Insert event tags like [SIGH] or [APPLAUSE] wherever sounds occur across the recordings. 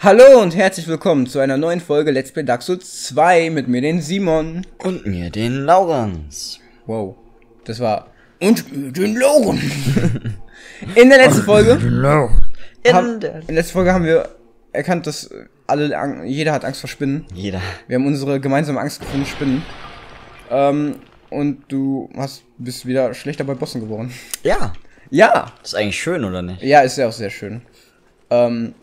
Hallo und herzlich willkommen zu einer neuen Folge Let's Play Dark Souls 2 mit mir, den Simon. Und mir den Laurens. Wow, das war... Und mir den Logan. [LAUGHS] In der letzten Folge... In Haben, in der letzten Folge haben wir erkannt, dass alle, Ang- jeder hat Angst vor Spinnen. Jeder. Wir haben unsere gemeinsame Angst gefunden, Spinnen. Ähm, und du hast, bist wieder schlechter bei Bossen geworden. Ja. Ja, Das ist eigentlich schön, oder nicht? Ja, ist ja auch sehr schön. Ähm,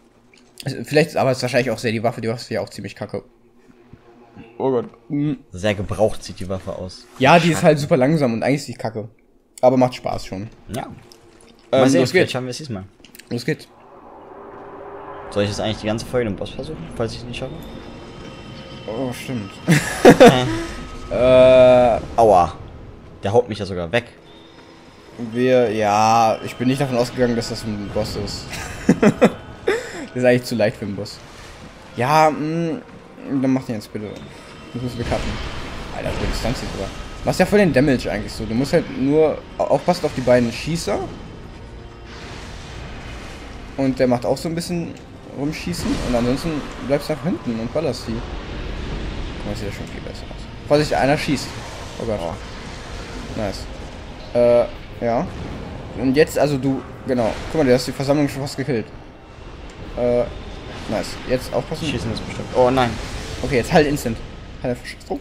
vielleicht ist aber es ist wahrscheinlich auch sehr die Waffe, die Waffe ist ja auch ziemlich kacke. Oh Gott. Mhm. Sehr gebraucht sieht die Waffe aus. Ja, die ist halt super langsam und eigentlich ist die kacke. Aber macht Spaß schon. Ja. Ähm, Mal sehen, los vielleicht geht's. schaffen wir es diesmal. Los geht's. Soll ich jetzt eigentlich die ganze Folge den Boss versuchen, falls ich es nicht schaffe? Oh, stimmt. [LAUGHS] äh, Aua. Der haut mich ja sogar weg. wir, ja, ich bin nicht davon ausgegangen, dass das ein Boss ist. [LAUGHS] das ist eigentlich zu leicht für einen Boss. Ja, mh, dann mach den jetzt bitte. Das müssen wir cutten. Alter, so Distanz hier sogar. Machst ja voll den Damage eigentlich so. Du musst halt nur au- aufpassen auf die beiden Schießer. Und der macht auch so ein bisschen rumschießen. Und ansonsten bleibst du einfach hinten und ballerst die. Guck mal, das sieht ja schon viel besser aus. Vorsicht, einer schießt. Oh Gott. Nice. Äh, ja. Und jetzt, also du, genau. Guck mal, du hast die Versammlung schon fast gekillt. Äh, nice. Jetzt aufpassen. Schießen ist bestimmt. Oh nein. Okay, jetzt halt instant. Halt einfach Sch- oh.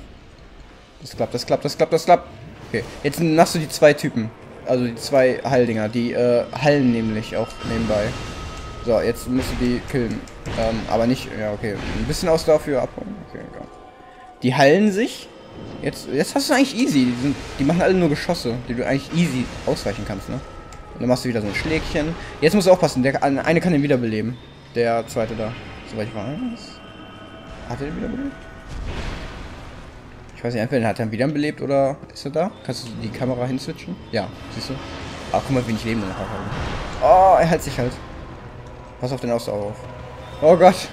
Das klappt, das klappt, das klappt, das klappt. Okay, jetzt machst du die zwei Typen. Also die zwei Heildinger. Die äh, hallen nämlich auch nebenbei. So, jetzt musst du die killen. Ähm, aber nicht, ja, okay. Ein bisschen Ausdauer für abholen. Okay, ja. Die heilen sich. Jetzt, jetzt hast du eigentlich easy. Die, sind, die machen alle nur Geschosse, die du eigentlich easy ausweichen kannst, ne? Und dann machst du wieder so ein Schlägchen. Jetzt musst du aufpassen, der eine kann den wiederbeleben. Der zweite da. Soweit ich weiß. Hat er den wiederbelebt? Ich weiß nicht, entweder hat er ihn wiederbelebt oder ist er da? Kannst du die Kamera hinswitchen? Ja, siehst du? Ah, guck mal, wie ich Leben noch habe. Oh, er hält sich halt. Pass auf den Ausdauer auf. Oh Gott.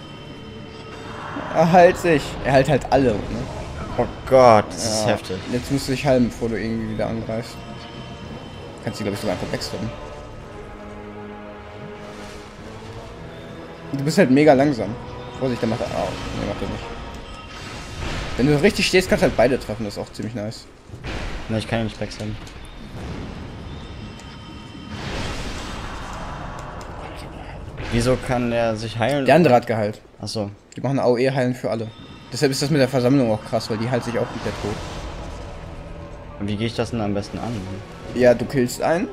Er hält sich. Er hält halt alle, ne? Oh Gott, das ist Ja. heftig. Jetzt musst du dich halten, bevor du irgendwie wieder angreifst. Kannst du, glaube ich, sogar einfach wegstoppen. Du bist halt mega langsam. Vorsicht, der macht er. Oh, nee, macht er nicht. Wenn du richtig stehst, kannst du halt beide treffen. Das ist auch ziemlich nice. Ne, ich kann ihn nicht wechseln. Wieso kann er sich heilen? Der andere hat geheilt. Achso. Die machen AOE heilen für alle. Deshalb ist das mit der Versammlung auch krass, weil die heilt sich auch wieder tot. Und wie gehe ich das denn am besten an? Ja, du killst einen.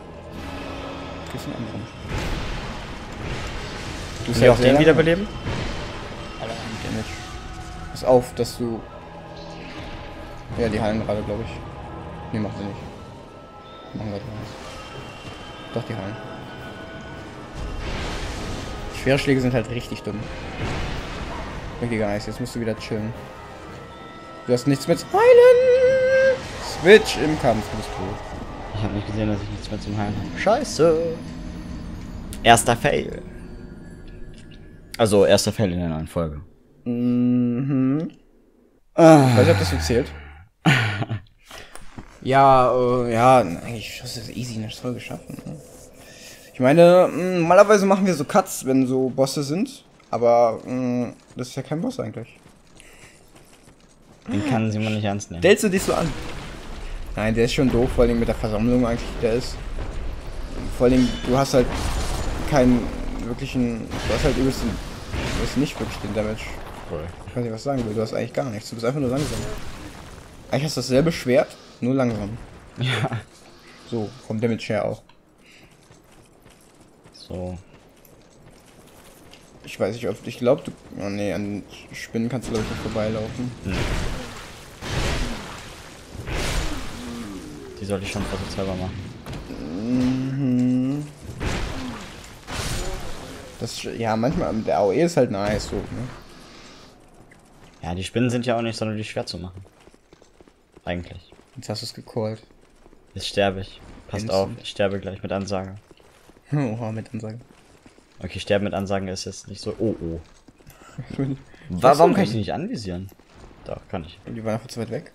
Killst einen anderen. Du Können wir auch den wiederbeleben? Damage. Pass auf, dass du. Ja, die heilen gerade, glaube ich. Nee, machen sie nicht. Machen gerade was. Doch, die heilen. Schwere Schläge sind halt richtig dumm. Richtig nice, jetzt musst du wieder chillen. Du hast nichts mit Heilen! Switch im Kampf, du bist tot. Ich habe nicht gesehen, dass ich nichts mehr zum Heilen habe. Scheiße. Erster Fail. Also, erster Fail in der neuen Folge. Mhm. Ich weiß nicht, ob das so zählt. [LAUGHS] ja, äh, ja, eigentlich das ist easy, das voll geschaffen. Ne? Ich meine, mh, normalerweise machen wir so Cuts, wenn so Bosse sind, aber mh, das ist ja kein Boss eigentlich. Den kann Simon nicht ernst nehmen. Stellst du dich so an? Nein, der ist schon doof, vor allem mit der Versammlung eigentlich, der ist. Vor allem, du hast halt keinen wirklichen, du hast halt übelst du hast nicht wirklich den Damage. Ich weiß nicht, was sagen will. Du hast eigentlich gar nichts. Du bist einfach nur langsam. Eigentlich hast du dasselbe Schwert, nur langsam. Ja. So, vom Damage her auch. So. Ich weiß nicht, ob ich glaube, du. Oh nee, an Spinnen kannst du glaube ich nicht vorbeilaufen. Die sollte ich schon selber machen. Mhm. Das ja manchmal der AOE ist halt nice so, ne? Ja, die Spinnen sind ja auch nicht sonderlich schwer zu machen. Eigentlich. Jetzt hast du es gecallt. Jetzt sterbe ich. Passt Instant. auf, ich sterbe gleich mit Ansage. [LAUGHS] Oha, mit Ansage. Okay, sterben mit Ansagen ist jetzt nicht so. Oh oh. [LAUGHS] Warum kann ich die nicht anvisieren? Doch, kann ich. Die waren einfach zu weit weg.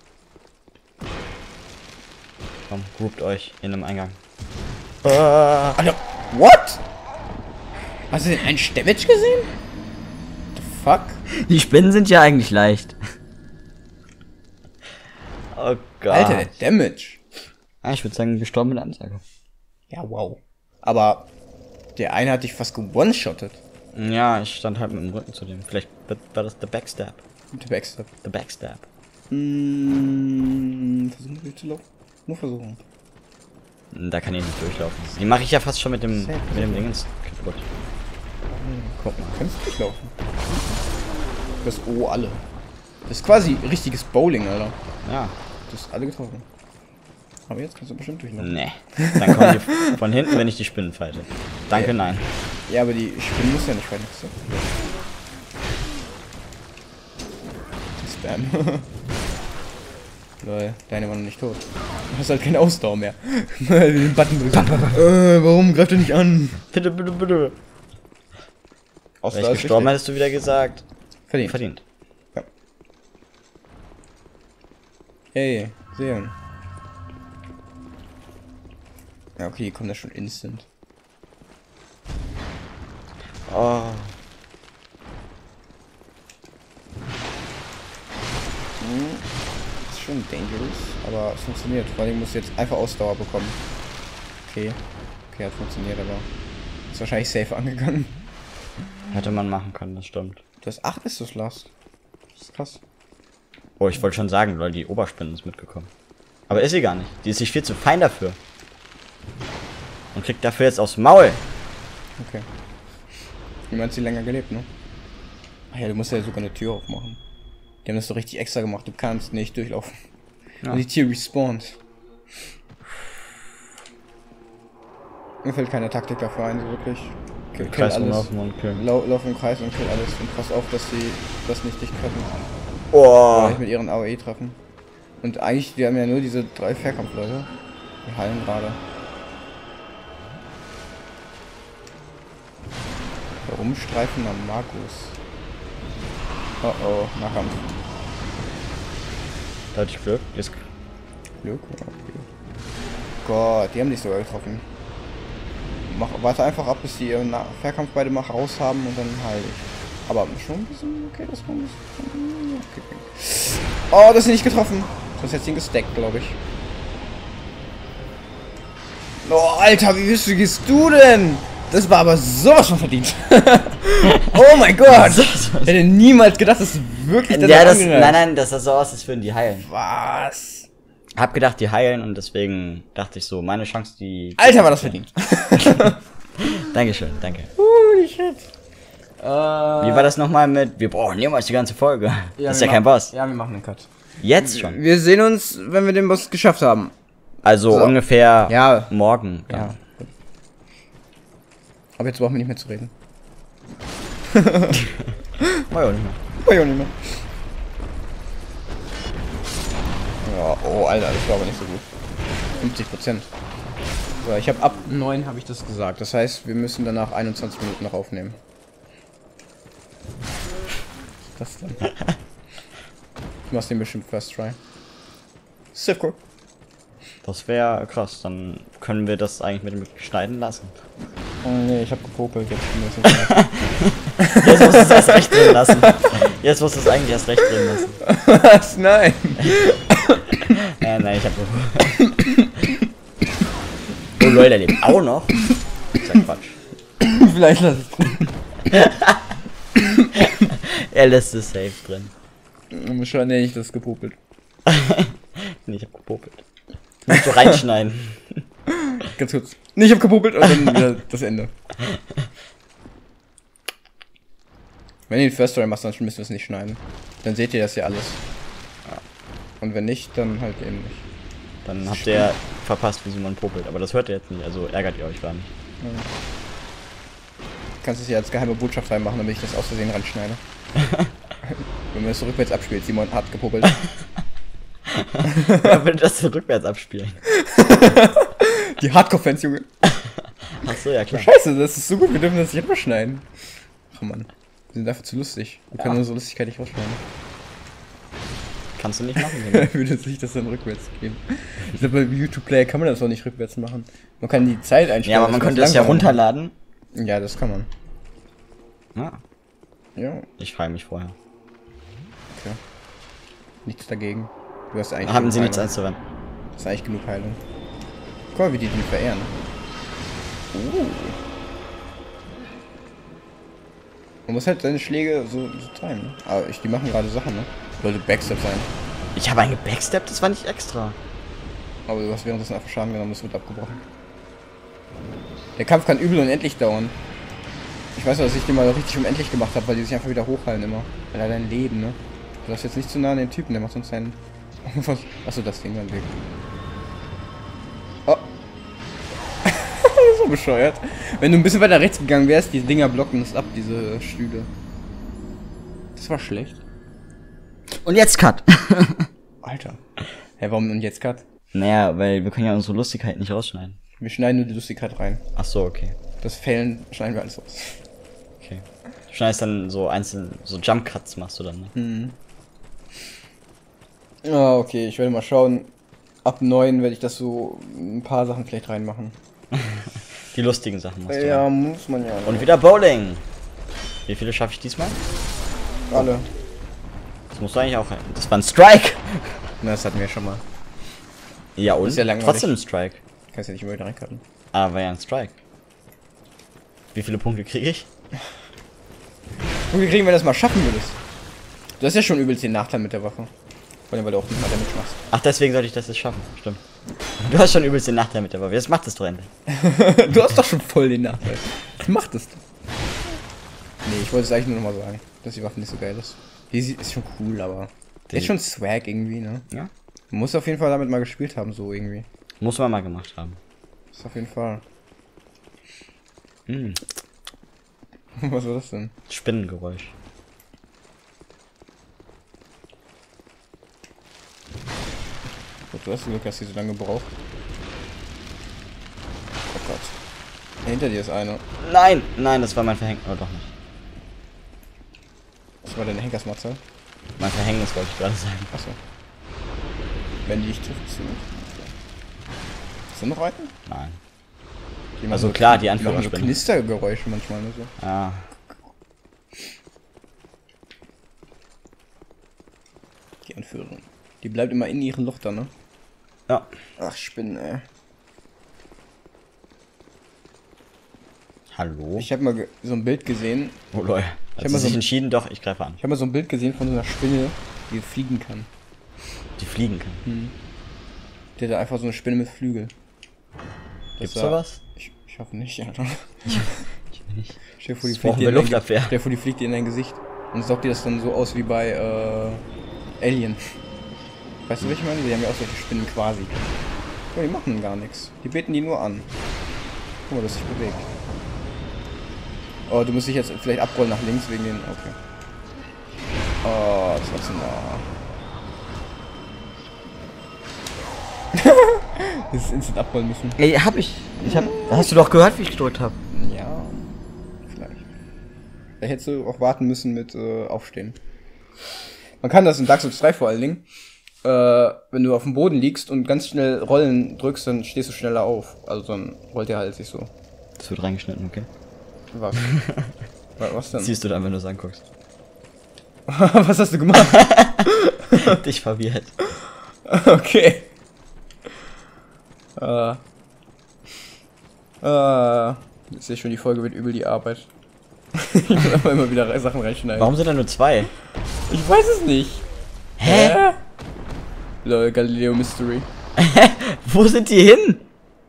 Komm, groupt euch in einem Eingang. Ah. Alter, what? Hast du den einen Damage gesehen? The fuck? Die Spinnen sind ja eigentlich leicht. Oh Gott. Alter, der Damage. Ah, ich würde sagen, gestorben mit Ansage. Ja, wow. Aber der eine hat dich fast gewone-shottet. Ja, ich stand halt mit dem Rücken zu dem. Vielleicht war das der Backstab. Dem Backstab. Der Backstab. Mm, versuchen wir durchzulaufen. Nur versuchen. Da kann ich nicht durchlaufen. Die mache ich ja fast schon mit dem, Safe. mit dem Dingens kaputt. Guck mal. Kannst du durchlaufen. Das O alle. Das ist quasi richtiges Bowling, Alter. Ja. Du hast alle getroffen. Aber jetzt kannst du bestimmt durchlaufen. Nee. Dann kommen die von hinten, wenn ich die Spinnen falte. Danke, Ja. nein. Ja, aber die Spinnen muss ja nicht. So. Spam. [LAUGHS] Lol, deine war noch nicht tot. Du hast halt keine Ausdauer mehr. [LAUGHS] Den Button drücken. [LAUGHS] Äh, warum greift er nicht an? Bitte, bitte, bitte. Ausdauer Wäre ich gestorben, hättest du wieder gesagt. Verdient. Verdient. Ey, sehen. Ja, okay, die kommen da schon instant. Oh. Ist schon dangerous, aber es funktioniert. Vor allem musst du jetzt einfach Ausdauer bekommen. Okay. Okay, hat funktioniert, aber ist wahrscheinlich safe angegangen. Hätte man machen können, das stimmt. Du hast 8 ist das Last. Das ist krass. Oh, ich wollte schon sagen, weil die Oberspinne ist mitgekommen. Aber ist sie gar nicht. Die ist sich viel zu fein dafür. Und kriegt dafür jetzt aufs Maul. Okay. Niemand hat sie länger gelebt, ne? Ach ja, du musst ja sogar eine Tür aufmachen. Die haben das so richtig extra gemacht. Du kannst nicht durchlaufen. Ja. Und die Tür respawnt. Mir fällt keine Taktik dafür ein, so wirklich. Kill, kill Kreis alles. rumlaufen und killen. Lau lauf im Kreis und kill alles. Und pass auf, dass sie das nicht dich treffen. Oh. Nicht mit ihren AOE treffen. Und eigentlich, wir haben ja nur diese drei Fairkampfleute. Die heilen gerade. Herumstreifen am Markus. Oh oh, Nahkampf. Da hatte ich Glück. Jetzt Glück, okay. Gott, die haben dich sogar getroffen. Mach, warte einfach ab, bis die ihren Fairkampf beide mal raus haben und dann heil ich. Aber schon ein bisschen, okay, das war ein bisschen, okay, okay. Oh, das ist nicht getroffen. Sonst hätte ich ihn gestackt, glaube ich. Oh, Alter, wie bist du, gehst du denn? Das war aber sowas von verdient. [LAUGHS] oh mein Gott. [LAUGHS] Von- Hätte niemals gedacht, dass du wirklich Ja, danach das, nein, nein, das sah so aus, als würden die heilen. Was? Hab gedacht, die heilen und deswegen dachte ich so, meine Chance, die. Alter, war das verdient. [LAUGHS] Dankeschön, danke. Holy shit. Wie war das nochmal mit, wir brauchen niemals die ganze Folge? das ist ja kein Boss. Ja, wir machen einen Cut. Jetzt schon. Wir sehen uns, wenn wir den Boss geschafft haben. Also So. ungefähr Ja. morgen. Ja. dann. Aber jetzt brauchen wir nicht mehr zu reden. [LAUGHS] War ja auch nicht mehr. Oh, ja, nicht mehr. Ja, oh, Alter, das war aber nicht so gut. 50 Prozent. So, ich habe ab 9 habe ich das gesagt. Das heißt, wir müssen danach 21 Minuten noch aufnehmen. Was ist das denn? [LAUGHS] Ich mach's den bestimmt First Try. Safe Das wäre krass. Dann können wir das eigentlich mit dem Schneiden lassen. Oh nee, ich hab gepopelt. Jetzt wir [LAUGHS] Jetzt musst du es erst recht drin lassen. Jetzt musst du es eigentlich erst recht drin lassen. [LAUGHS] Was? Nein. [LAUGHS] Äh, nein, ich hab nur. oh Leute, der lebt auch noch. Das ist ja Quatsch. [LAUGHS] Vielleicht lass ich drin. [LAUGHS] Er lässt es safe drin. Schon, nee, ich das gepopelt. Nee, ich hab gepopelt. Du musst so reinschneiden. Ganz kurz. Nee, ich hab gepopelt und dann wieder das Ende. Wenn ihr den First Story macht, dann müsst ihr es nicht schneiden. Dann seht ihr das ja alles. Und wenn nicht, dann halt eben nicht. Dann habt ihr verpasst, wie man popelt. Aber das hört ihr jetzt nicht, also ärgert ihr euch nicht. Du kannst es ja als geheime Botschaft reinmachen, damit ich das aus Versehen ranschneide. [LAUGHS] Wenn man es so rückwärts abspielt, Simon hat gepopelt. Wer will das so rückwärts abspielen? [LAUGHS] Die Hardcore-Fans, Junge. Achso, ja klar. Scheiße, das ist so gut, wir dürfen das nicht rausschneiden. Ach man, wir sind dafür zu lustig. Wir können Ja. unsere Lustigkeit nicht rausschneiden. Kannst du nicht machen. [LAUGHS] Würde sich das dann rückwärts geben. Ich glaube, bei YouTube Player kann man das auch nicht rückwärts machen. Man kann die Zeit einstellen. ja, aber man könnte das ja runterladen. Ja, das kann man. Ja. Ja, Ich heile mich vorher. okay. Nichts dagegen. Du hast eigentlich Haben sie nichts einzuwenden. Das ist eigentlich genug Heilung. Guck mal, wie die den verehren. Oh. Man muss halt seine Schläge so, so timen. ne? Aber ich, die machen gerade Sachen, ne? Sollte Backstep sein. Ich habe einen gebacksteppt, das war nicht extra. Aber du hast währenddessen einfach Schaden genommen, das wird abgebrochen. Der Kampf kann übel unendlich dauern. Ich weiß noch, dass ich den mal richtig unendlich gemacht habe, weil die sich einfach wieder hochheilen immer. Weil er dein Leben, ne? Du darfst jetzt nicht zu nah an den Typen, der macht sonst seinen... Was? [LAUGHS] Achso, das Ding dann weg. Bescheuert. Wenn du ein bisschen weiter rechts gegangen wärst, die Dinger blocken es ab, diese Stühle. Das war schlecht. Und jetzt Cut. [LAUGHS] Alter. Hä, warum und jetzt Cut? naja, weil wir können ja unsere Lustigkeit nicht rausschneiden. Wir schneiden nur die Lustigkeit rein. Ach so, okay. Das Fällen schneiden wir alles aus. Okay. Du schneidest dann so einzelne, so Jump Cuts machst du dann, ne? Hm. Ja, okay, ich werde mal schauen. Ab 9 werde ich das so ein paar Sachen vielleicht reinmachen. [LAUGHS] Die lustigen Sachen machst du. Ja, dann. muss man ja. Und wieder Bowling. Wie viele schaffe ich diesmal? alle. Das musst du eigentlich auch. Das war ein Strike. Na, das hatten wir schon mal. Ja und? Ist ja langweilig. Trotzdem ein Strike. Kannst ja nicht immer wieder reinkarten. Ah, war ja ein Strike. Wie viele Punkte kriege ich? Wie kriegen wir das mal schaffen würdest? Du hast ja schon übelst den Nachteil mit der Waffe. Vor allem, weil du auch nicht mal Damage machst. Ach, deswegen sollte ich das jetzt schaffen. Stimmt. Du hast schon übelst den Nachteil mit der Waffe. Jetzt macht es doch endlich. [LAUGHS] du hast doch schon voll den Nachteil. Mach das doch. Nee, ich wollte es eigentlich nur nochmal sagen, dass die Waffe nicht so geil ist. Die ist schon cool, aber. Die ist schon Swag irgendwie, ne? Ja? Muss auf jeden Fall damit mal gespielt haben, so irgendwie. Muss man mal gemacht haben. Ist auf jeden Fall. Hm, [LAUGHS] Was war das denn? Spinnengeräusch. Gut, du hast Glück, dass sie so lange braucht. Oh Gott. Hinter dir ist eine. Nein, nein, das war mein Verhängnis. Oh, doch nicht. Das war deine Henkersmatze. Mein Verhängnis wollte ich gerade sagen. Achso. Wenn die dich trifft, ist sie nicht. Sind noch Reiten? Nein. Die Also so- klar, die Die machen so. Knistergeräusche manchmal nur so. Ah. Die Anführerin. Die bleibt immer in ihrem Loch da, ne? Ja. Ach, Spinnen, ey. Hallo? Ich habe mal so ein Bild gesehen. oh lol. hab Hat mal so- entschieden, doch, ich greife an. Ich habe mal so ein Bild gesehen von so einer Spinne, die fliegen kann. Die fliegen kann. Die hat einfach so eine Spinne mit Flügel. Das Gibt's sah- sowas? Ich, ich hoffe nicht, Alter. [LAUGHS] Ich will nicht. Stell vor, die fliegt dir in dein Gesicht. Und saugt dir das dann so aus wie bei äh, Alien. Weißt du, welche ich meine? Die haben ja auch solche Spinnen quasi. Aber die machen gar nichts. Die beten die nur an. Guck mal, das sich bewegt. Oh, du musst dich jetzt vielleicht abrollen nach links wegen den. Okay. Oh, das war zu nah. das ist instant abrollen müssen. Ey, hab ich. Ich hab. Hast du doch gehört, wie ich gedrückt habe? Ja, vielleicht. Da hättest du auch warten müssen mit äh, Aufstehen. Man kann das in Dark Souls 3 vor allen Dingen. Äh, wenn du auf dem Boden liegst und ganz schnell Rollen drückst, dann stehst du schneller auf. Also dann rollt der halt sich so. Das wird reingeschnitten, okay? Was? [LAUGHS] Wa- Was denn? Siehst du dann, wenn du es anguckst. [LAUGHS] Was hast du gemacht? [LAUGHS] Dich verwirrt. okay. Äh. Äh. Ich sehe schon, die Folge wird übel die Arbeit. ich muss einfach immer wieder Sachen reinschneiden. Warum sind da nur zwei? Ich weiß es nicht. Hä? Lol, Galileo Mystery. [LAUGHS] Wo sind die hin?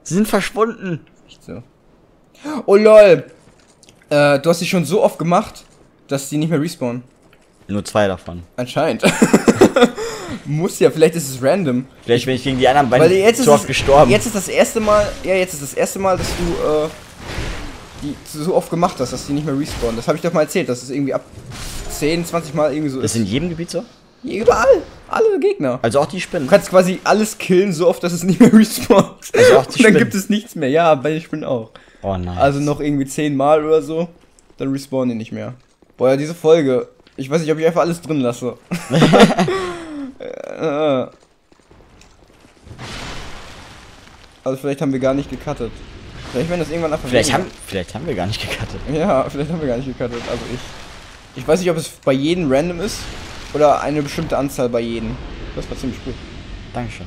Sie sind verschwunden. Nicht so. Oh lol. Äh, du hast die schon so oft gemacht, dass die nicht mehr respawnen. Nur zwei davon. Anscheinend. [LAUGHS] Muss ja, vielleicht ist es random. Vielleicht bin ich gegen die anderen Weil beiden jetzt ist, zu oft es, gestorben. jetzt ist das erste Mal, ja, jetzt ist das erste Mal, dass du äh, die so oft gemacht hast, dass die nicht mehr respawnen. Das habe ich doch mal erzählt, dass es irgendwie ab 10, 20 Mal irgendwie so Das ist in jedem Gebiet so? Überall. Alle Gegner. Also auch die Spinnen. Du kannst quasi alles killen, so oft, dass es nicht mehr [LAUGHS] respawnt. Also auch die Und dann Spinnen. gibt es nichts mehr. Ja, bei den Spinnen auch. Oh nein. Also noch irgendwie 10 Mal oder so, dann respawnen die nicht mehr. Boah, ja, diese Folge. Ich weiß nicht, ob ich einfach alles drin lasse. [LAUGHS] Äh. also vielleicht haben wir gar nicht gecuttet. Vielleicht werden das irgendwann einfach vielleicht, haben, vielleicht haben wir gar nicht gecuttet. Ja, vielleicht haben wir gar nicht gecuttet. Also ich. Ich weiß nicht, ob es bei jedem random ist oder eine bestimmte Anzahl bei jedem. Das war ziemlich gut. Dankeschön.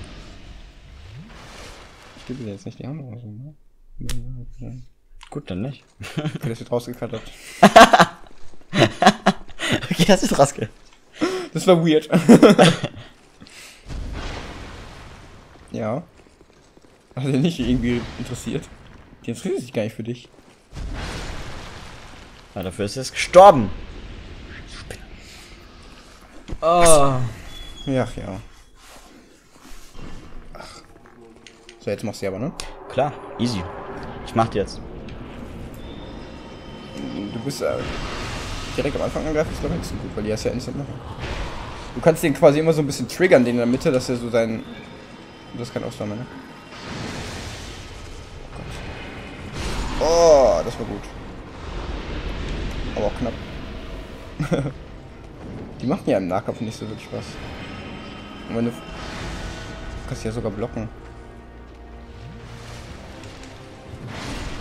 Ich gebe dir jetzt nicht die Hand oder so, ne? Gut, dann nicht. [LAUGHS] Okay, das wird rausgekattet. [LAUGHS] okay, das ist raske. Das war weird. [LAUGHS] ja. Hat er nicht irgendwie interessiert? Die interessiert sich gar nicht für dich. Ja, dafür ist er jetzt gestorben. Ah. Ja, ja. Ach. So, jetzt machst du aber, ne? Klar, easy. Ich mach die jetzt. Du bist äh, direkt am Anfang angreifen, ist glaube ich nicht so gut, weil die hast ja instant machen. Du kannst den quasi immer so ein bisschen triggern, den in der Mitte, dass er so sein. Das kann Ausnahme, ne? Oh Gott. Oh, das war gut. Aber auch knapp. [LAUGHS] die machen ja im Nahkampf nicht so wirklich Spaß. Und wenn du. Kannst ja sogar blocken.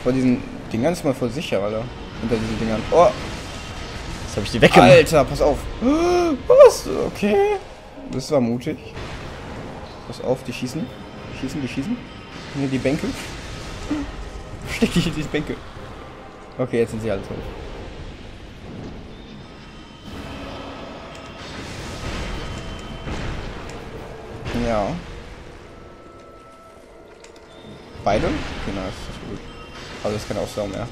Vor diesen Dingern ist man voll sicher, Alter. Unter diesen Dingern. Oh, Jetzt habe ich die weggemacht. Alter, pass auf. Was? Okay. Das war mutig. Pass auf, die schießen. Die schießen, die schießen. Ne, die Bänke. Steck dich in diese Bänke. Okay, jetzt sind sie alle tot. Ja. Beide? Okay, nice, das ist gut. Aber das ist keine Ausdauer mehr.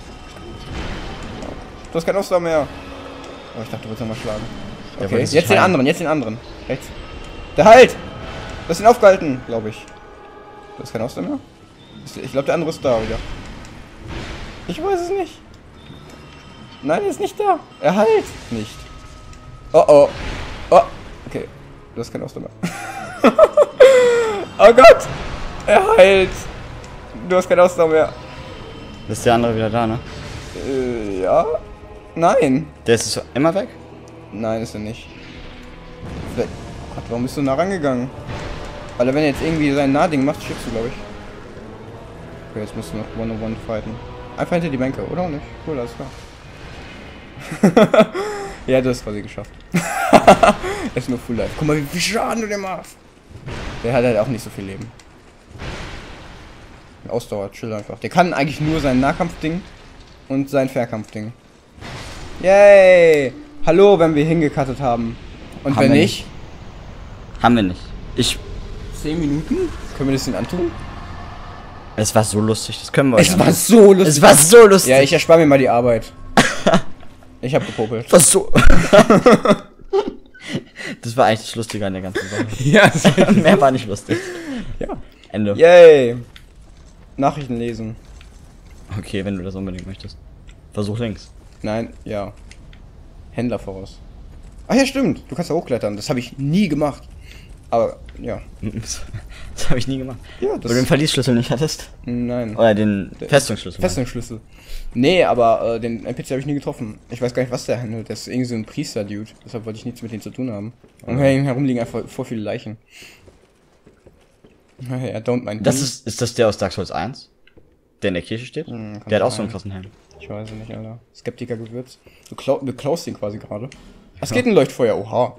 Du hast keine Ausdauer mehr. Oh, ich dachte, du würdest nochmal schlagen. Okay, jetzt den heilen. anderen, jetzt den anderen. Rechts. Der halt! Du hast ihn aufgehalten, glaube ich. Du hast keine Ausdauer mehr? Ich glaube, der andere ist da wieder. Ich weiß es nicht. Nein, er ist nicht da. Er halt nicht. Oh oh. Oh. Okay. Du hast keine Ausdauer mehr. Oh Gott! Er heilt. Du hast keine Ausdauer mehr. Ist der andere wieder da, ne? Äh, ja? Nein. Der ist immer weg? Nein, ist er nicht. Vielleicht- Gott, warum bist du nah rangegangen? Weil er, wenn er jetzt irgendwie sein Nahding macht, schickst du, glaube ich. Okay, jetzt musst du noch One-on-One fighten. Einfach hinter die Bänke, oder auch nicht? Cool, alles klar. [LAUGHS] ja, du hast quasi geschafft. er [LAUGHS] ist nur Full Life. Guck mal, wie viel Schaden du dir machst. Der hat halt auch nicht so viel Leben. Ausdauer, chill einfach. Der kann eigentlich nur sein Nahkampfding und sein Fernkampfding. Yay! Hallo, wenn wir hingekattet haben. Und Haben wenn wir nicht? Haben wir nicht. Ich. 10 Minuten? Können wir das denn antun? Es war so lustig, das können wir euch Es war so lustig. Es war so lustig. Ja, ich erspare mir mal die Arbeit. ich hab gepopelt. war so. [LAUGHS] das war eigentlich das Lustige an der ganzen Sache. [LAUGHS] Ja, das [LAUGHS] Mehr war nicht lustig. ja. Ende. Yay! Nachrichten lesen. Okay, wenn du das unbedingt möchtest. Versuch links. Nein, ja. Händler voraus. Ach ja, stimmt. Du kannst da hochklettern. Das habe ich nie gemacht. Aber, ja. Das [LAUGHS] habe ich nie gemacht. Ja, Weil du den das. Verliesschlüssel nicht hattest? Nein. Oder den Festungsschlüssel. Festungsschlüssel. Nee, aber äh, den NPC habe ich nie getroffen. Ich weiß gar nicht, was der handelt. Der ist irgendwie so ein Priester-Dude. Deshalb wollte ich nichts mit denen zu tun haben. Und um ihn herum liegen einfach vor viele Leichen. Ja, don't mind Das ist, ist das der aus Dark Souls 1? Der in der Kirche steht? Hm, der hat auch so einen krassen Helm. Ich weiß es nicht, Alter. Skeptiker-Gewürz. Du, klau du klaust ihn quasi gerade. Es geht ein Leuchtfeuer, oha.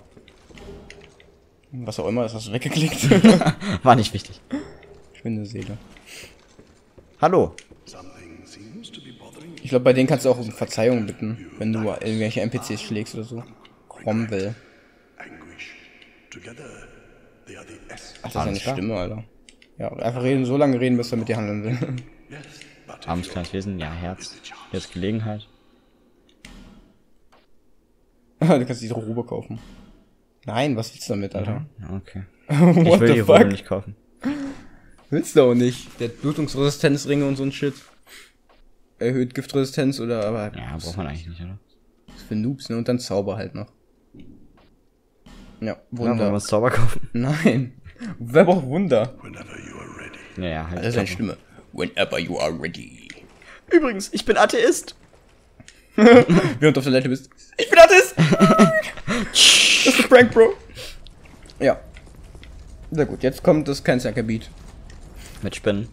Was auch immer, das hast du weggeklickt. [LAUGHS] War nicht wichtig. Schwindeseele. Hallo. Ich glaube, bei denen kannst du auch um Verzeihung bitten, wenn du irgendwelche NPCs schlägst oder so. Cromwell. Ach, das ist eine. Stimme, Alter. Ja, einfach reden, so lange reden, bis er mit dir handeln will. Armes kleines Wesen, ja, Herz. Jetzt Gelegenheit. [LAUGHS] du kannst die Robe kaufen. Nein, was willst du damit, Alter? Ja, okay. [LAUGHS] What ich will the die fuck? nicht kaufen. Willst du auch nicht. Der Blutungsresistenzringe und so ein Shit. Erhöht Giftresistenz oder aber Ja, braucht man eigentlich nicht, oder? Das ist für Noobs, ne? Und dann Zauber halt noch. Ja, Ja, Wunder. wollen wir uns Zauber kaufen? [LAUGHS] Nein. Wer braucht Wunder? whenever you are ready. Ja, ja, halt. Das ist eine. Stimme. Whenever you are ready. Übrigens, ich bin Atheist. [LAUGHS] Während du auf der Toilette bist. Ich bin Artist! Das ist ein Prank, Bro. Ja. Sehr gut, jetzt kommt das Cancer-Gebiet. Mit Spinnen.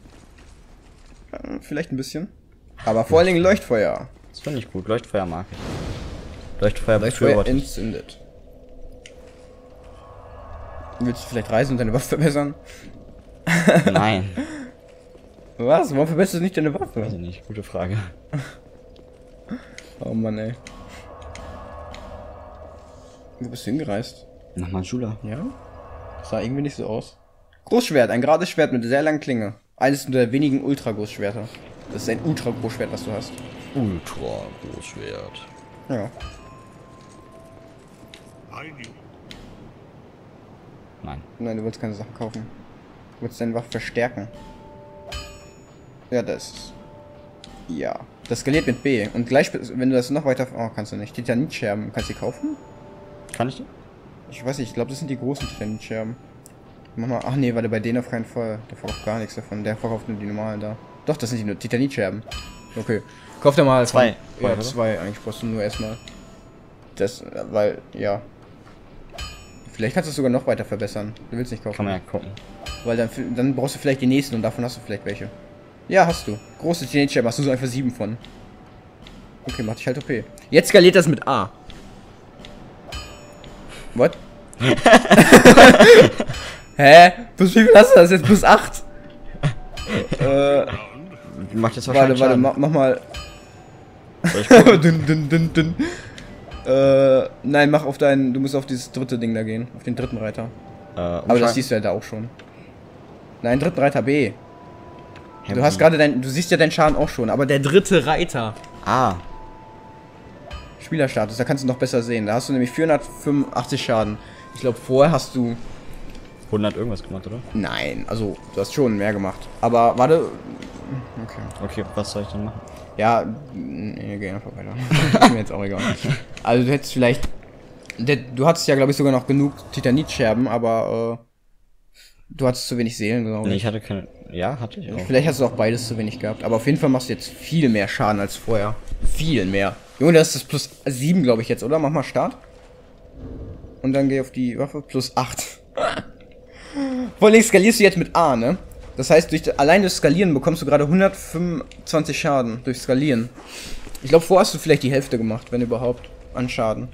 Äh, Vielleicht ein bisschen. Aber vor allen Dingen Leuchtfeuer. Das finde ich gut. Leuchtfeuer mag ich. Leuchtfeuer Leuchtfeuer entzündet. Willst du vielleicht reisen und deine Waffe verbessern? [LAUGHS] Nein. Was? Warum verbesserst du nicht deine Weiß Waffe? ich nicht. Gute Frage. Oh Mann, ey. Wo bist du hingereist? Nach Manjula. Ja? Das sah irgendwie nicht so aus. Großschwert, ein gerades Schwert mit sehr langen Klinge. Eines der wenigen Ultra-Großschwerter. Das ist ein Ultra-Großschwert, was du hast. Ultra Großschwert. Ja. Nein. Nein, du willst keine Sachen kaufen. Du willst deine Waffe verstärken. Ja, das ist es. Ja. Das skaliert mit B. Und gleich, wenn du das noch weiter... Oh, kannst du nicht. Titanitscherben. Kannst du die kaufen? Kann ich die? Ich weiß nicht, ich glaube, das sind die großen Titanitscherben. Mach mal... Ach nee, warte, bei denen auf keinen Fall. Der verkauft gar nichts davon. Der verkauft nur die normalen da. Doch, das sind die nur Titanitscherben. Okay. Kauf dir mal... Zwei. Von, ja, Oder? zwei. Eigentlich brauchst du nur erstmal... Das, weil, ja. Vielleicht kannst du es sogar noch weiter verbessern. Du willst nicht kaufen. Kann man ja gucken. Weil dann, dann brauchst du vielleicht die nächsten und davon hast du vielleicht welche. Ja, hast du. Große Teenager, hast du so einfach sieben von. Okay, mach dich halt OP. Jetzt skaliert das mit A. What? [LAUGHS] Hä? Plus wie viel hast du das jetzt? Plus 8? äh, Macht jetzt warte, wahrscheinlich warte, Schaden. mach, mach mal. [LAUGHS] Dünn, dünn, dünn, dünn. Äh, nein, mach auf deinen. Du musst auf dieses dritte Ding da gehen. Auf den dritten Reiter. äh, Aber das siehst du ja da auch schon. Nein, dritten Reiter B. Hä, Du hast gerade dein, du siehst ja deinen Schaden auch schon, aber der dritte Reiter. Ah. Spielerstatus, da kannst du noch besser sehen. Da hast du nämlich 485 Schaden. Ich glaube, vorher hast du. 100 irgendwas gemacht, oder? Nein, also du hast schon mehr gemacht. Aber warte. Okay. Okay, was soll ich dann machen? Ja, nee, geh einfach weiter. [LAUGHS] ist mir jetzt auch egal. Also du hättest vielleicht. Du hattest ja, glaube ich, sogar noch genug Titanitscherben, aber äh, du hattest zu wenig Seelen, glaube Nee, ich. ich hatte keine. Ja, hatte ich auch. Vielleicht hast du auch beides zu wenig gehabt. Aber auf jeden Fall machst du jetzt viel mehr Schaden als vorher. Viel mehr. Junge, das ist das plus 7, glaube ich, jetzt, oder? Mach mal Start. Und dann geh auf die Waffe. Plus 8. Vor allem skalierst du jetzt mit A, ne? Das heißt, durch allein das Skalieren bekommst du gerade 125 Schaden. Durch Skalieren. Ich glaube, vorher hast du vielleicht die Hälfte gemacht, wenn überhaupt, an Schaden.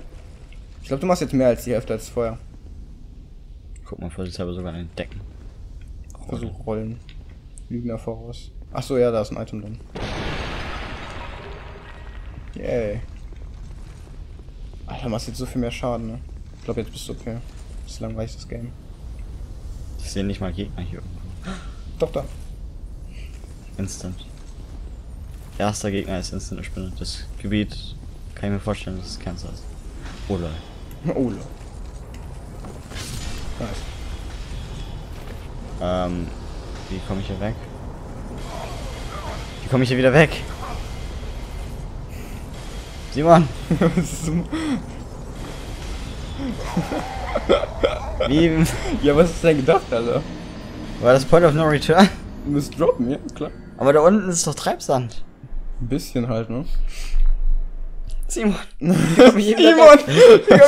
Ich glaube, du machst jetzt mehr als die Hälfte als vorher. Guck mal, vorsichtshalber sogar den Decken. Versuch rollen. Lügner voraus. Ach so, ja, da ist ein Item drin. Yay. Alter, machst jetzt so viel mehr Schaden, ne? Ich glaube, jetzt bist du okay. Bislang weiß das Game. Ich sehe nicht mal Gegner hier irgendwo. Doch, da. Instant. Erster Gegner ist Instant eine Spinne. Das Gebiet kann ich mir vorstellen, dass es Cancer ist. Oder. Oh, [LAUGHS] Nice. Ähm, wie komme ich hier weg? Wie komme ich hier wieder weg? Simon! So- [LAUGHS] Wie ja, was ist denn gedacht, Alter? war das Point of No Return? Du musst droppen, ja, klar. Aber da unten ist doch Treibsand. Ein bisschen halt, ne? Simon! [LAUGHS] Ich Simon!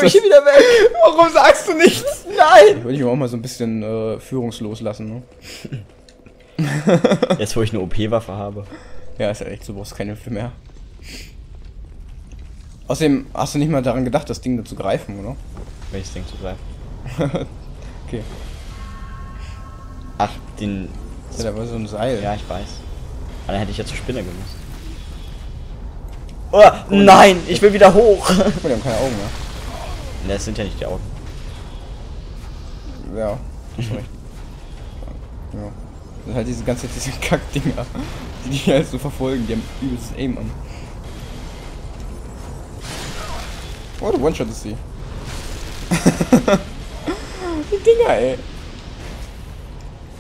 ich hier wieder weg? Warum sagst du nichts? Nein! Würde ich mir auch mal so ein bisschen äh, führungslos lassen, ne? Jetzt, wo ich eine OP-Waffe habe. Ja, ist ja echt, du brauchst keine Hilfe mehr. Außerdem hast du nicht mal daran gedacht, das Ding da zu greifen, oder? Welches Ding zu greifen? [LAUGHS] Okay. Ach, den. Ja, da war so ein Seil. Ja, ich weiß. Aber dann hätte ich ja zur Spinne gemusst. Oh, nein, ich will wieder hoch. Mal, [LAUGHS] die haben keine Augen mehr. Ne, das sind ja nicht die Augen. Ja, hast recht. Ja. Das sind halt diese ganze Zeit diese Kackdinger, die die halt so verfolgen, die haben übelstes Aim an. Oh, du One-Shot ist sie. [LAUGHS] die Dinger, ey.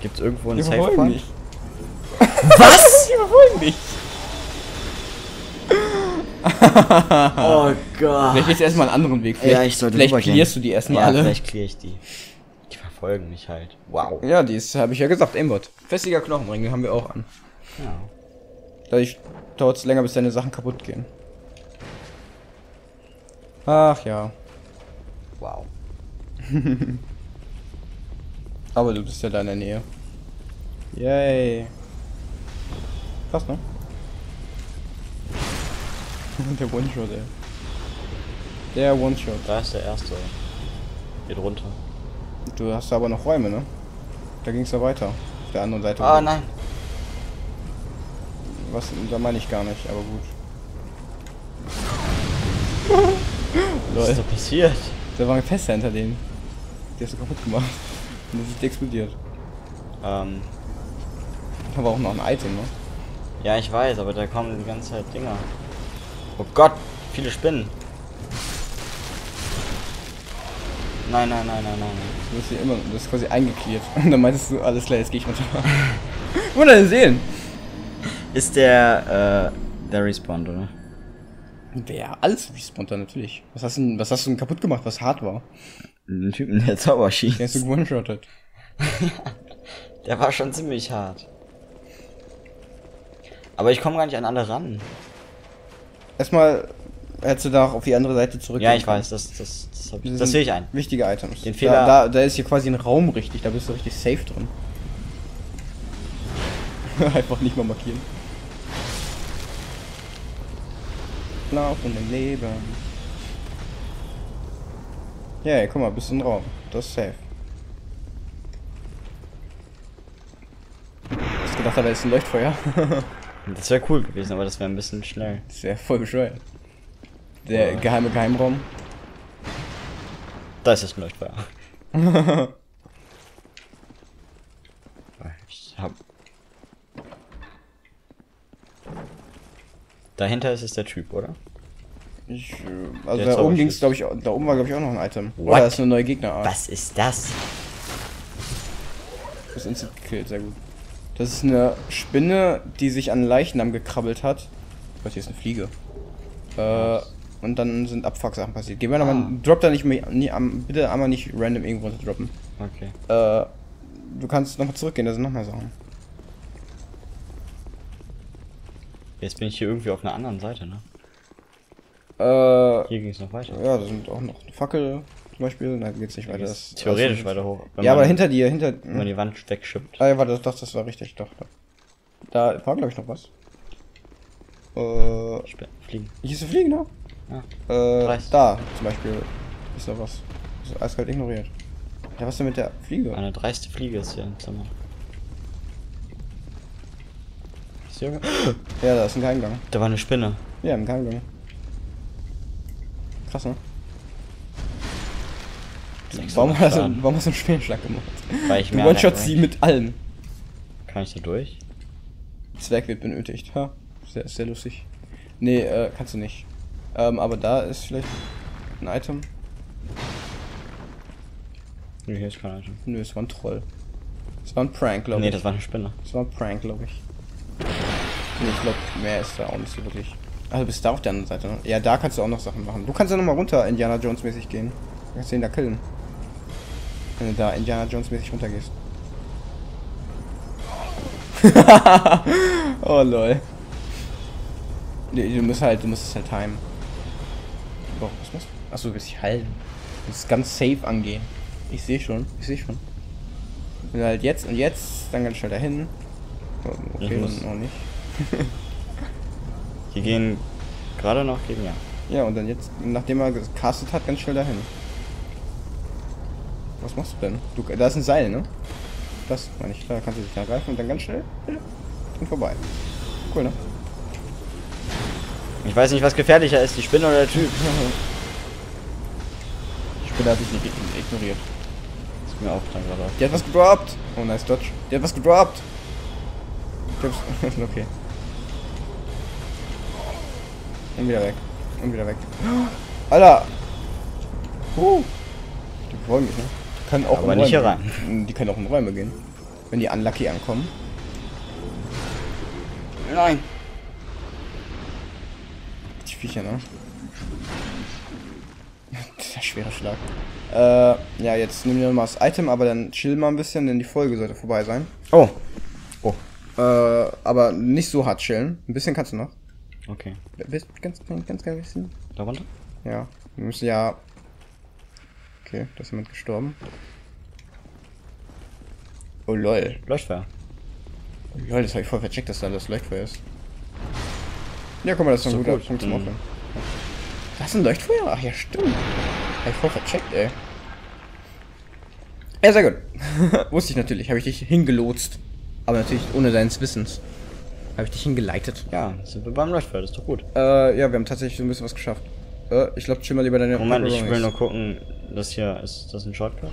Gibt's irgendwo einen Safe Point? mich. [LAUGHS] Was? [LAUGHS] die verfolgen mich. Oh Gott. Vielleicht gehst du erstmal einen anderen Weg. Vielleicht, Ja, ich sollte Vielleicht rübergehen. clearst du die erstmal Ja, alle. vielleicht clear ich die. Die verfolgen mich halt. Wow. Ja, die ist, habe ich ja gesagt, Aimbot. Festiger Knochenring, den haben wir auch an. Ja. Dadurch dauert es länger, bis deine Sachen kaputt gehen. Ach ja. Wow. [LAUGHS] Aber du bist ja da in der Nähe. Yay. Krass, ne? [LAUGHS] der One-Shot, ey. Der One-Shot. Da ist der erste. Geht runter. Du hast aber noch Räume, ne? Da ging es ja weiter. Auf der anderen Seite. Ah, nein. Was, da meine ich gar nicht, aber gut. [LAUGHS] Was ist da passiert? Da war ein Fester hinter denen. Die hast du kaputt gemacht. [LAUGHS] Und das ist explodiert. Ähm, Aber auch noch ein Item, ne? ja, ich weiß, aber da kommen die ganze Zeit Dinger. Oh Gott, viele Spinnen. Nein, nein, nein, nein, nein. Du bist hier immer, das ist quasi eingeklärt. [LAUGHS] Und dann meintest du, alles klar, jetzt geh ich runter. [LAUGHS] Deine Seelen? Ist der, äh, der respawned, oder? Wer? Alles respawnt dann natürlich. Was hast du denn, was hast du denn kaputt gemacht, was hart war? Ein Typen, der Zauber Den hast du schießt. gewone-shottet. [LAUGHS] Der war schon ziemlich hart. Aber ich komme gar nicht an alle ran. Erstmal hättest du da auch auf die andere Seite zurück. Ja, ich weiß, das, das, das, hab ich, Das sehe ich ein. Wichtige Items. Den Fehler- Da, da, da ist hier quasi ein Raum richtig, da bist du richtig safe drin. [LAUGHS] Einfach nicht mal markieren. Laufen im Leben. Ja, ja, guck mal, bist im Raum. Das ist safe. Hast gedacht, da ist ein Leuchtfeuer? [LAUGHS] Das wäre cool gewesen, aber das wäre ein bisschen schnell. das wäre voll bescheuert. Der Ja. geheime Geheimraum. Da ist das Leuchtfeuer. [LAUGHS] ich hab. Dahinter ist es der Typ, oder? Ich, äh, also Der da oben ging's, glaube ich, da oben war glaube ich auch noch ein Item. What? Oder das ist eine neue Gegnerart. Was ist das? Das ist instant gekillt, sehr gut. Das ist eine Spinne, die sich an Leichnam gekrabbelt hat. Was hier ist eine Fliege. Äh, und dann sind Abfuck-Sachen passiert. Gehen wir nochmal, Ah. drop da nicht mehr, nie, am- bitte einmal nicht random irgendwo runter droppen. Okay. Äh, du kannst nochmal zurückgehen, da sind nochmal Sachen. Jetzt bin ich hier irgendwie auf einer anderen Seite, ne? Äh, Hier ging es noch weiter. ja, da sind auch noch eine Fackel zum Beispiel. Nein, geht's nicht weiter. Das, theoretisch das- weiter hoch. Ja, aber hinter dir, hinter. Wenn man die Wand wegschippt. Ah ja, warte, doch, das war richtig, doch. doch. Da war, glaube ich, noch was. Äh, Fliegen. hier ist eine Fliege, ne? Ja. Äh, da zum Beispiel ist noch was. Ist eiskalt ignoriert. Ja, was denn mit der Fliege? Eine dreiste Fliege ist hier im Zimmer. Ist hier Ja, da ist ein Geheimgang. Da war eine Spinne. Ja, ein Geheimgang. Krass, ne? Warum hast, du, warum hast du einen Speerschlag gemacht? Weil ich Du one-shots sie mit allem. Kann ich da durch? Zwerg wird benötigt. Ha, sehr, sehr lustig. Nee, äh, kannst du nicht. Ähm, aber da ist vielleicht ein Item. Nee, hier ist kein Item. Nö, es war ein Troll. Es war ein Prank, glaube Nee, ich. das war eine Spinne. Das war ein Prank, glaube ich. Nee, ich glaube, mehr ist da auch nicht so wirklich. Also bist da auf der anderen Seite, ne? Ja, da kannst du auch noch Sachen machen. Du kannst ja nochmal runter Indiana Jones mäßig gehen. Du kannst den da killen. Wenn du da Indiana Jones mäßig runtergehst. [LAUGHS] oh lol. Nee, du musst halt, du musst es halt timen. Boah, was machst du? Achso, du willst dich halten. Du musst ganz safe angehen. Ich sehe schon, ich sehe schon. Wenn du halt jetzt und jetzt, dann ganz schnell dahin. Okay, noch nicht. [LAUGHS] Die gehen gerade noch gegen ja. Ja, und dann jetzt, nachdem er gecastet hat, ganz schnell dahin. Was machst du denn? Du, da ist ein Seil, ne? Das meine ich. Da kannst du dich da greifen und dann ganz schnell und vorbei. Cool, ne? Ich weiß nicht, was gefährlicher ist, die Spinne oder der Typ. [LAUGHS] Die Spinne hat dich nicht ig- ignoriert. Das ist mir auch dann gerade. Die hat was gedroppt. Oh, nice Dodge. Die hat was gedroppt. [LAUGHS] Okay. Und wieder weg. Und wieder weg. Alter! Uh. Die wollen mich, ne? Die können auch Aber in nicht hier Räume- Die können auch in Räume gehen. Wenn die unlucky ankommen. Nein! Die Viecher, ne? [LAUGHS] Der schwere Schlag. Äh, ja, jetzt nehmen wir mal das Item, aber dann chill mal ein bisschen, denn die Folge sollte vorbei sein. Oh! Oh. Äh, aber nicht so hart chillen. Ein bisschen kannst du noch. Okay. Bist ganz, ganz, ganz klein bisschen. Da runter? Ja. Wir müssen ja. Okay, da ist jemand gestorben. Oh lol. Leuchtfeuer. Oh, lol, das habe ich voll vercheckt, dass da das Leuchtfeuer ist. Ja, guck mal, das ist ein So guter gut. Punkt zum Mhm. Aufhören. Was ein Leuchtfeuer? Ach ja, stimmt. Hab ich voll vercheckt, ey. Ja, sehr gut. [LAUGHS] Wusste ich natürlich. Habe ich dich hingelotst. Aber natürlich ohne deines Wissens. Habe ich dich hingeleitet. Ja, sind wir beim Leuchtfeuer, das ist doch gut. Äh, ja, wir haben tatsächlich so ein bisschen was geschafft. Äh, ich glaube, chill mal lieber deine Moment, ich will nur gucken, das hier, ist das ein Shortcut?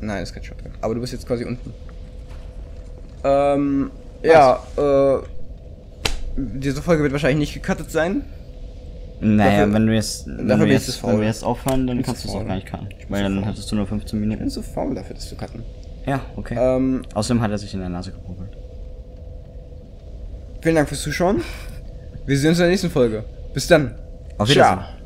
Nein, das ist kein Shotgun. Aber du bist jetzt quasi unten. Ähm, ja, äh. Diese Folge wird wahrscheinlich nicht gecuttet sein. Naja, Dafür- wenn du jetzt, wenn dafür zu jetzt, faul. wenn wir jetzt aufhören, dann kannst zu du es auch faul. gar nicht cutten. Weil dann hättest du nur 15 Ich bin Minuten. so faul dafür, das zu cutten. Ja, okay. Ähm, Außerdem hat er sich in der Nase gepunkelt. Vielen Dank fürs Zuschauen. Wir sehen uns in der nächsten Folge. Bis dann. Auf Ciao. Wiedersehen.